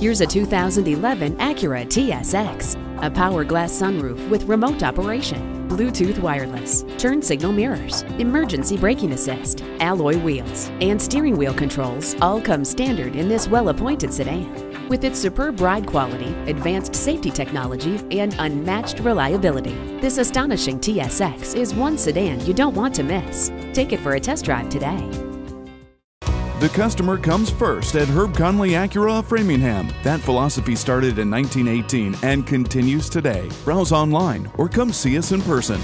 Here's a 2011 Acura TSX. A power glass sunroof with remote operation, Bluetooth wireless, turn signal mirrors, emergency braking assist, alloy wheels, and steering wheel controls all come standard in this well-appointed sedan. With its superb ride quality, advanced safety technology, and unmatched reliability, this astonishing TSX is one sedan you don't want to miss. Take it for a test drive today. The customer comes first at Herb Connolly Acura of Framingham. That philosophy started in 1918 and continues today. Browse online or come see us in person.